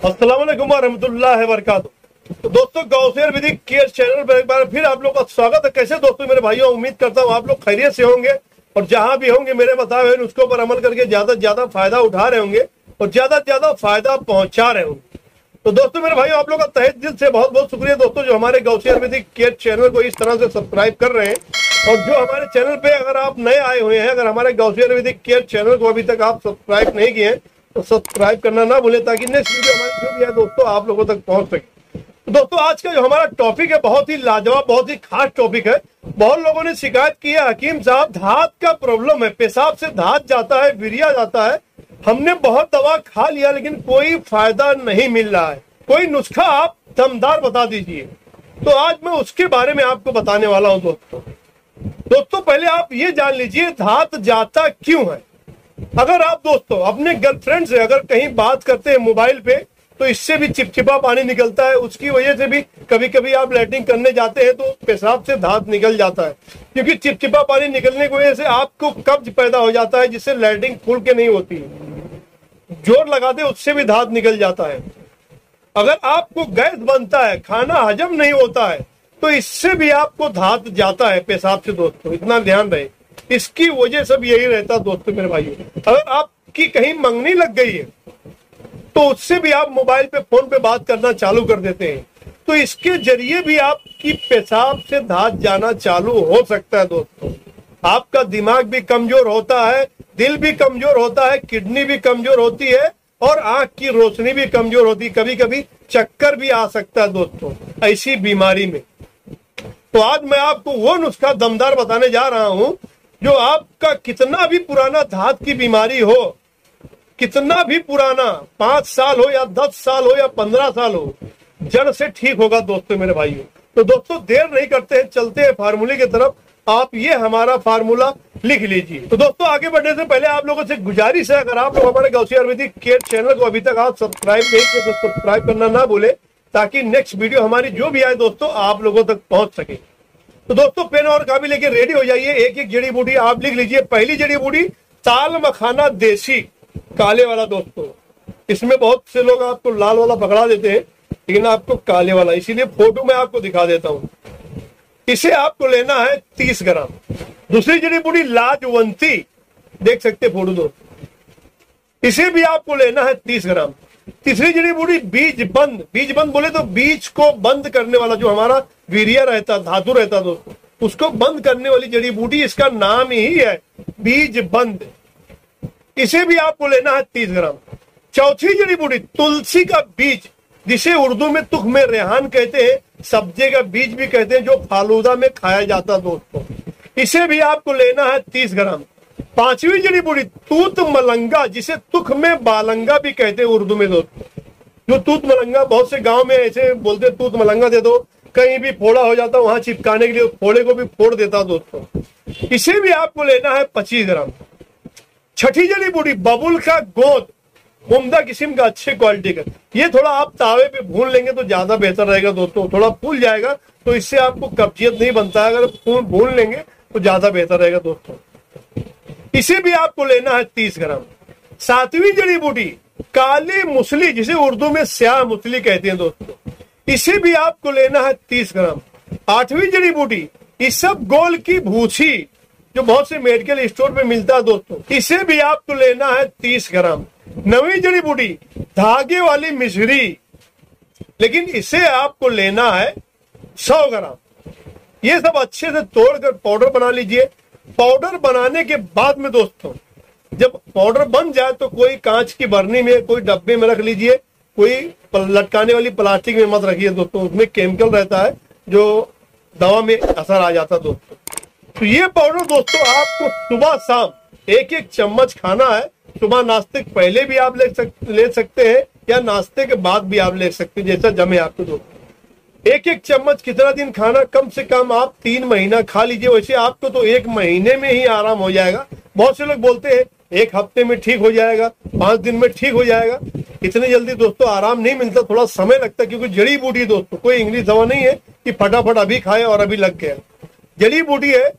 अस्सलाम वालेकुम वरहमतुल्लाहि वबरकातुहू तो दोस्तों गौसेर विधि केयर चैनल पर एक बार फिर आप लोग का स्वागत है कैसे दोस्तों मेरे भाइयों उम्मीद करता हूँ आप लोग खैरियत से होंगे और जहां भी होंगे मेरे बताए हुए नुस्खों पर अमल करके ज्यादा से ज्यादा फायदा उठा रहे होंगे और ज्यादा से ज्यादा फायदा पहुंचा रहे होंगे तो दोस्तों, मेरे भाई आप लोग का तहे दिल से बहुत बहुत शुक्रिया। दोस्तों, जो हमारे गौसी आयुर्वेदिक केयर चैनल को इस तरह से सब्सक्राइब कर रहे हैं। और जो हमारे चैनल पे अगर आप नए आए हुए हैं, अगर हमारे गौसी आयुर्वेदिक केयर चैनल को अभी तक आप सब्सक्राइब नहीं किए तो सब्सक्राइब करना ना भूलें, ताकि नेक्स्ट वीडियो हमारी जो भी है, दोस्तों, आप लोगों तक पहुँच सके। तो दोस्तों, आज का जो हमारा टॉपिक है, बहुत ही लाजवाब, बहुत ही खास टॉपिक है। बहुत लोगों ने शिकायत की है, हकीम साहब, धात का प्रॉब्लम है। पेशाब से धात जाता है, विरिया जाता है। हमने बहुत दवा खा लिया, लेकिन कोई फ़ायदा नहीं मिल रहा है। कोई नुस्खा आप दमदार बता दीजिए। तो आज मैं उसके बारे में आपको बताने वाला हूँ, दोस्तों। दोस्तों, पहले आप ये जान लीजिए, धात जाता क्यों है? अगर आप, दोस्तों, अपने गर्लफ्रेंड से अगर कहीं बात करते हैं मोबाइल पे तो इससे भी चिपचिपा पानी निकलता है। उसकी वजह से भी कभी कभी आप लैट्रिन करने जाते हैं तो पेशाब से धात निकल जाता है। क्योंकि चिपचिपा पानी निकलने की वजह से आपको कब्ज पैदा हो जाता है, जिससे लैट्रिन खुल के नहीं होती। है ज़ोर लगाते उससे भी धात निकल जाता है। अगर आपको गैस बनता है, खाना हजम नहीं होता है तो इससे भी आपको धात जाता है पेशाब से, दोस्तों। इतना ध्यान रहे। इसकी वजह सब यही रहता, दोस्तों, मेरे भाइयों। अगर आपकी कहीं मंगनी लग गई है तो उससे भी आप मोबाइल पे, फ़ोन पे बात करना चालू कर देते हैं। तो इसके ज़रिए भी आपकी पेशाब से धात जाना चालू हो सकता है, दोस्तों। आपका दिमाग भी कमज़ोर होता है दिल भी कमज़ोर होता है, किडनी भी कमज़ोर होती है और आँख की रोशनी भी कमज़ोर होती कभी कभी चक्कर भी आ सकता है दोस्तों, ऐसी बीमारी में। तो आज मैं आपको वो नुस्खा दमदार बताने जा रहा हूँ, जो आपका कितना भी पुराना धात की बीमारी हो, कितना भी पुराना, पाँच साल हो या दस साल हो या पंद्रह साल हो, जड़ से ठीक होगा दोस्तों मेरे भाइयों। तो दोस्तों, देर नहीं करते हैं, चलते हैं फार्मूले की तरफ़। आप ये हमारा फार्मूला लिख लीजिए। तो दोस्तों, आगे बढ़ने से पहले आप लोगों से गुजारिश है, अगर आप लोग हमारे गौसी आयुर्वेदिक केयर चैनल को अभी तक आप सब्सक्राइब नहीं तो सब्सक्राइब करना ना भूले, ताकि नेक्स्ट वीडियो हमारी जो भी आए दोस्तों, आप लोगों तक पहुँच सके। तो दोस्तों, पेन और कापी लेके रेडी हो जाइए। एक एक जड़ी बूटी आप लिख लीजिए। पहली जड़ी बूटी, ताल मखाना देसी, काले वाला दोस्तों। इसमें बहुत से लोग आपको लाल वाला पकड़ा देते हैं, लेकिन आपको काले वाला। इसीलिए फ़ोटो में आपको दिखा देता हूँ। इसे आपको लेना है तीस ग्राम। दूसरी जड़ी बूटी लाजवंती, देख सकते फ़ोटो दोस्तों इसे भी आपको लेना है तीस ग्राम। तीसरी जड़ी बूटी बीज बंद। बीज बंद बोले तो बीज को बंद करने वाला जो हमारा वीरिया रहता, धातु रहता दोस्तों, उसको बंद करने वाली जड़ी बूटी, इसका नाम ही है बीज बंद। इसे भी आपको लेना है तीस ग्राम। चौथी जड़ी बूटी तुलसी का बीज, जिसे उर्दू में तुख में रेहान कहते हैं। सब्जे का बीज भी कहते हैं, जो फालूदा में खाया जाता दोस्तों। इसे भी आपको लेना है तीस ग्राम। पांचवी जड़ी बूटी, तूत मलंगा, जिसे तुख में बालंगा भी कहते हैं उर्दू में दोस्तों। जो तूत मलंगा, बहुत से गाँव में ऐसे बोलते हैं, तूत मलंगा दे दो, कहीं भी फोड़ा हो जाता, वहाँ चिपकाने के लिए फोड़े को भी फोड़ देता दोस्तों। इसे भी आपको लेना है पच्चीस ग्राम। छठी जड़ी बूटी, बबुल का गोद। उमदा किस्म का अच्छे क्वालिटी का। ये थोड़ा आप तावे पे भून लेंगे तो ज़्यादा बेहतर रहेगा दोस्तों, थोड़ा फूल जाएगा तो इससे आपको कब्जियत नहीं बनता है अगर फूल भून लेंगे तो ज़्यादा बेहतर रहेगा दोस्तों। इसे भी आपको लेना है तीस ग्राम। सातवीं जड़ी बूटी, काली मुसली, जिसे उर्दू में स्याह मुसली कहते हैं दोस्तों, इसे भी आपको लेना है तीस ग्राम। आठवीं जड़ी बूटी इस सब गोल की भूसी, जो बहुत से मेडिकल स्टोर पे मिलता है दोस्तों, इसे भी आपको लेना है तीस ग्राम। नवी जड़ी बूटी, धागे वाली मिश्री। लेकिन इसे आपको लेना है सौ ग्राम। ये सब अच्छे से तोड़कर पाउडर बना लीजिए। पाउडर बनाने के बाद में दोस्तों, जब पाउडर बन जाए तो कोई कांच की बर्नी में, कोई डब्बे में रख लीजिए। कोई लटकाने वाली प्लास्टिक में मत रखिए दोस्तों, उसमें केमिकल रहता है, जो दवा में असर आ जाता है दोस्तों। तो ये पाउडर दोस्तों आपको सुबह शाम एक एक चम्मच खाना है। सुबह नाश्ते पहले भी आप ले सकते ले सकते हैं या नाश्ते के बाद भी आप ले सकते हैं, जैसा जमे आपको दोस्तों एक एक चम्मच कितना दिन खाना, कम से कम आप तीन महीना खा लीजिए। वैसे आपको तो एक महीने में ही आराम हो जाएगा। बहुत से लोग बोलते हैं, एक हफ़्ते में ठीक हो जाएगा, पाँच दिन में ठीक हो जाएगा। इतने जल्दी दोस्तों आराम नहीं मिलता, थोड़ा समय लगता है, क्योंकि जड़ी बूटी दोस्तों, कोई इंग्लिश दवा नहीं है कि फटाफट अभी खाए और अभी लग गया। जड़ी बूटी है,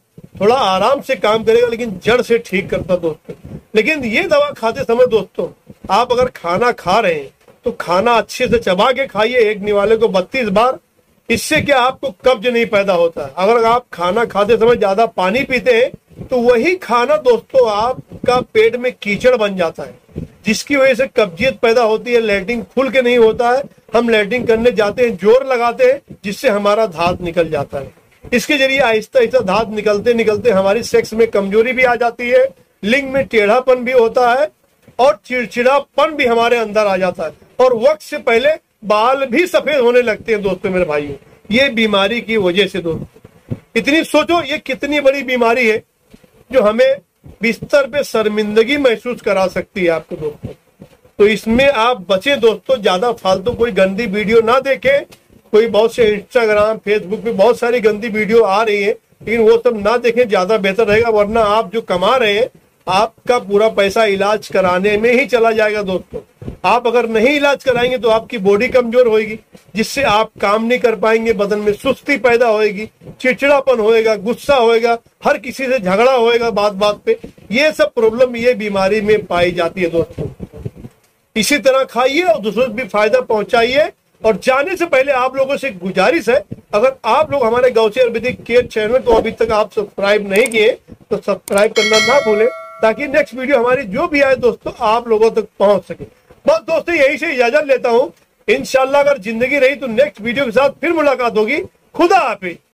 थोड़ा आराम से काम करेगा, लेकिन जड़ से ठीक करता दोस्तों। लेकिन ये दवा खाते समय दोस्तों, आप अगर खाना खा रहे हैं तो खाना अच्छे से चबा के खाइए, एक निवाले को बत्तीस बार। इससे क्या आपको कब्ज नहीं पैदा होता? है अगर आप खाना खाते समय ज़्यादा पानी पीते हैं तो वही खाना दोस्तों आपका पेट में कीचड़ बन जाता है, जिसकी वजह से कब्जियत पैदा होती है, लेटरिन खुल के नहीं होता है। हम लेटरिन करने जाते हैं, ज़ोर लगाते हैं, जिससे हमारा धात निकल जाता है। इसके ज़रिए आहिस्ता आहिस्ता धात निकलते निकलते हमारी सेक्स में कमज़ोरी भी आ जाती है लिंग में टेढ़ापन भी होता है और चिड़चिड़ापन भी हमारे अंदर आ जाता है। और वक्त से पहले बाल भी सफ़ेद होने लगते हैं दोस्तों, मेरे भाइयों। ये बीमारी की वजह से दोस्तों। इतनी सोचो, ये कितनी बड़ी बीमारी है जो हमें बिस्तर पे शर्मिंदगी महसूस करा सकती है आपको दोस्तों। तो इसमें आप बचे दोस्तों, ज़्यादा फालतू कोई गंदी वीडियो ना देखें। कोई बहुत से इंस्टाग्राम फेसबुक पे बहुत सारी गंदी वीडियो आ रही है, लेकिन वो सब ना देखें, ज़्यादा बेहतर रहेगा, वरना आप जो कमा रहे हैं आपका पूरा पैसा इलाज कराने में ही चला जाएगा दोस्तों। आप अगर नहीं इलाज कराएँगे तो आपकी बॉडी कमज़ोर होगी जिससे आप काम नहीं कर पाएँगे, बदन में सुस्ती पैदा होएगी, चिड़चिड़ापन होएगा, गुस्सा होएगा, हर किसी से झगड़ा होएगा बात बात पे। ये सब प्रॉब्लम ये बीमारी में पाई जाती है दोस्तों। इसी तरह खाइए और दूसरों को भी फ़ायदा पहुंचाइए। और जाने से पहले आप लोगों से गुजारिश है, अगर आप लोग हमारे गौसे आयुर्वेदिक केयर चैनल को अभी तक आप सब्सक्राइब नहीं किए तो सब्सक्राइब करना ना भूलें। ताकि नेक्स्ट वीडियो हमारी जो भी आए दोस्तों, आप लोगों तक पहुँच सके। बस दोस्तों, यही से इजाज़त लेता हूँ। इनशाला अगर ज़िंदगी रही तो नेक्स्ट वीडियो के साथ फिर मुलाकात होगी। खुदा हाफिज।